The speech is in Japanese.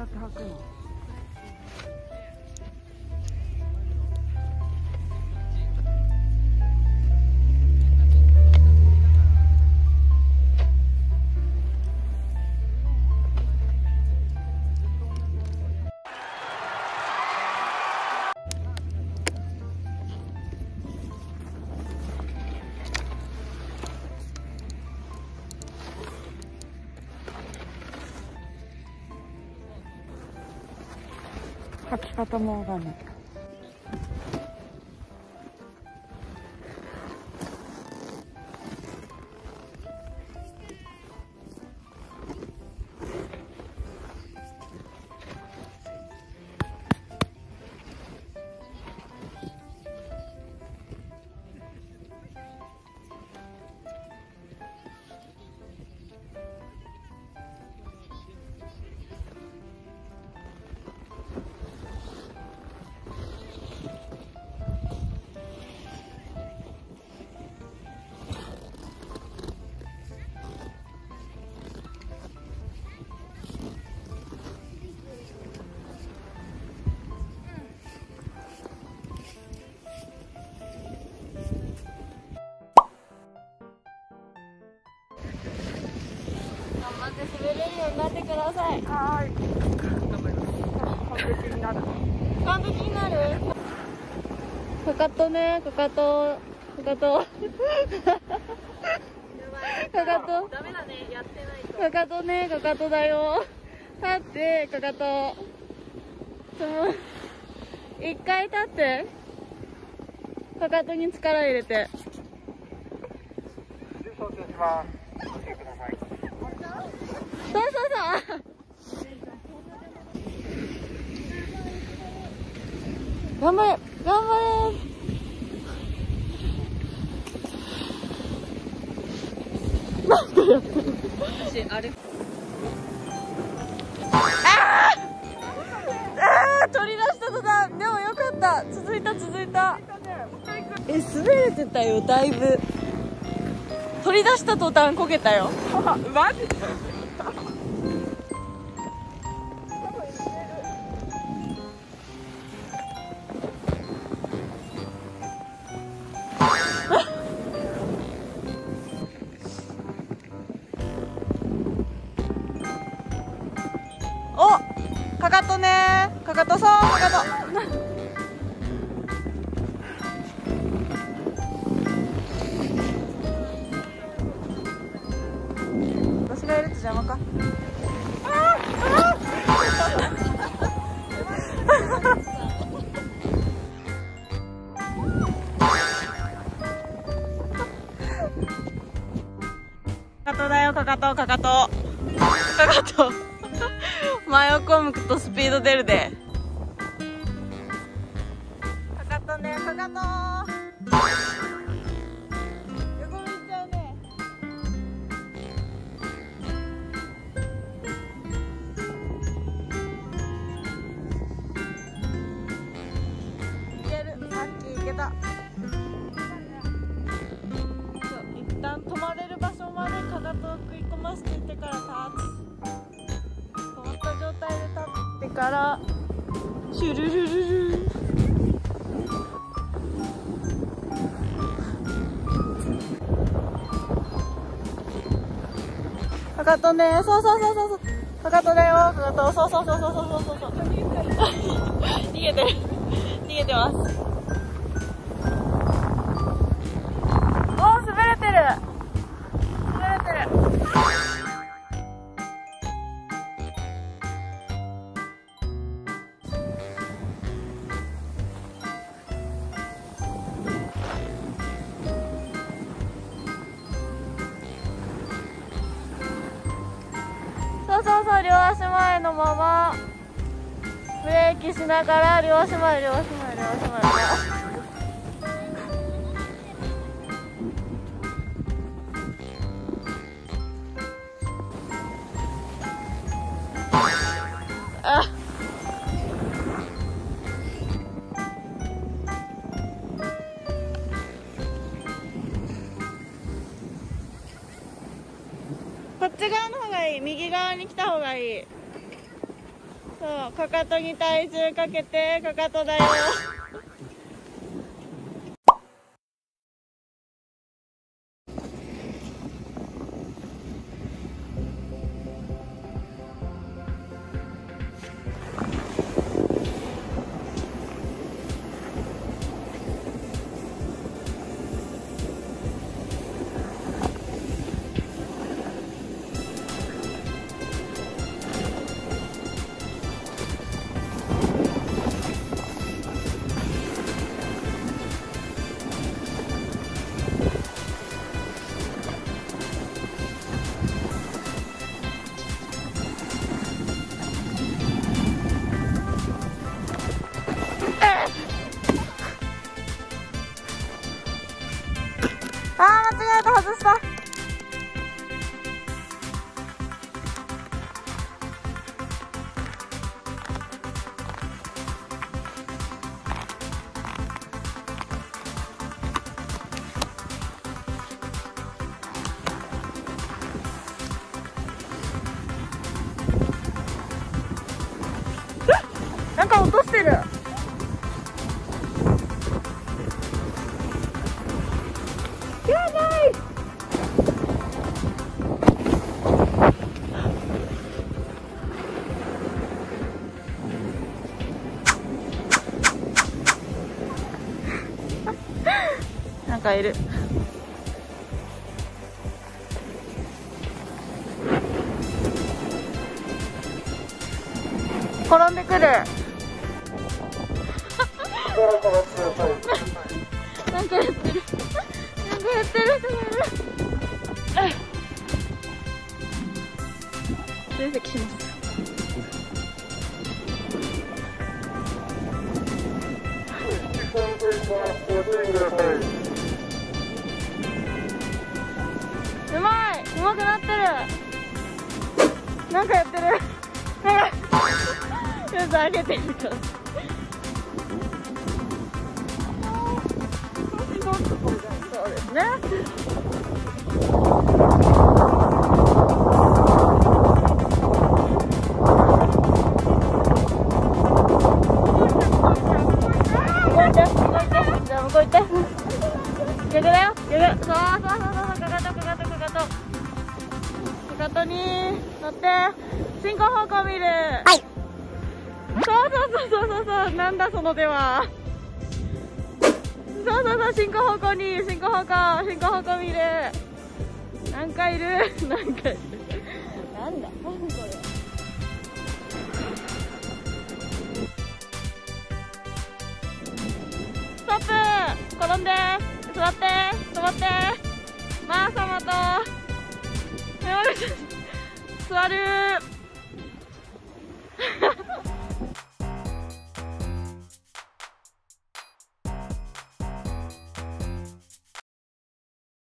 うやって履くの？書き方もわかんない。ださい。はい完璧になる。完璧になるかかとねかかとかかとかかとダメだねやってないとかかとねかかとだよ。立ってかかとその一回立ってかかとに力入れて。そうそうそう頑張れ頑張れ。なんでやって。る私あれあー取り出した途端。でもよかった。続いた続いた。え滑れてたよだいぶ。取り出した途端こけたよ。マジ邪魔か？かかとだよかかとかかと。かかと。真横向くとスピード出るで。からシュルルルルかかとね。そうそうそうそうそう。かかとだよ。かかと。そうそうそうそうそうそうそう。逃げてる。逃げてます。両足前のままブレーキしながら両足前両足前両足前。っち側の方がいい。右側に来た方がいい。そう。かかとに体重かけてかかとだよ。なんかいる。転んでく る。なんかやってる。なんかやってる。人がいる。追跡しますまくなってる。なんかやってる。なんかちょっと上げてるからそうですね。こう行って逆だよ逆そうそうそうそうかかとかかかかとかかとに乗って進行方向見るはいそうそうそうそうそうそうなんだその手はそうそうそう進行方向に進行方向進行方向見る何かいる何かいるなんだ何これストップ転んで座って止まってマー様と座る。